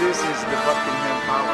this is the Buckingham Palace.